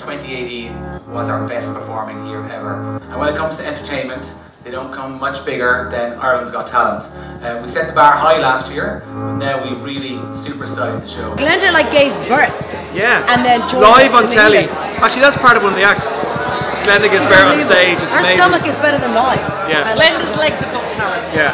2018 was our best performing year ever. And when it comes to entertainment, they don't come much bigger than Ireland's Got Talent. Uh, we set the bar high last year, but now we've really supersized the show. Glenda like gave birth. Yeah. And then joined live on telly. England. Actually, that's part of one of the acts. Glenda gets bare on stage. It's Her amazing. stomach is better than mine. Yeah. And Glenda's legs have got talent. Yeah.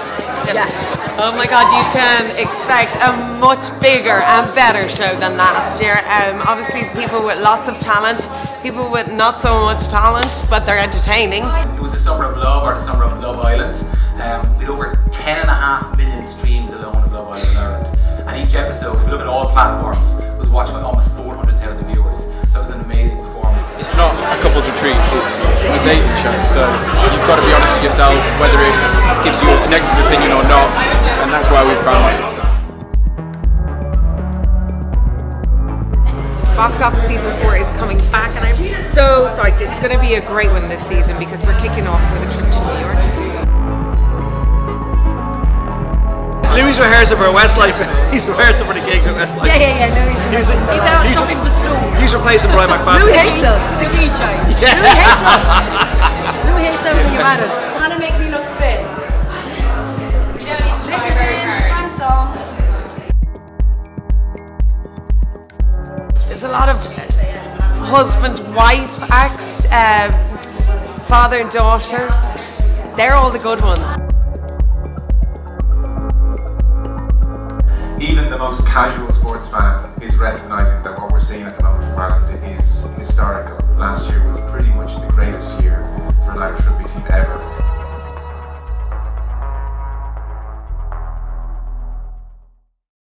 Yeah. Oh my god, you can expect a much bigger and better show than last year. Um, obviously, people with lots of talent, people with not so much talent, but they're entertaining. It was the Summer of Love or the Summer of Love Island. Um, over 10.5 million streams alone of Love Island Ireland. And each episode, if you look at all platforms, was watched by couples retreat, it's a dating show. So you've got to be honest with yourself, whether it gives you a negative opinion or not, and that's why we've found our success. Box Office Season 4 is coming back and I'm so psyched. It's going to be a great one this season because we're kicking off with a trip Louis rehearsing for Westlife. he's rehearsing for the gigs at Westlife. Yeah, yeah, yeah. No, he's, He's, he's, out he's- shopping for stools. He's replacing Brian McFadden. Louis hates us. The key change. Louis hates us. Louis hates everything about us. Trying to make me look fit. Liquor's in, pants on. There's a lot of husband wife acts, um, father and daughter. They're all the good ones. Most casual sports fan is recognising that what we're seeing at the moment from Ireland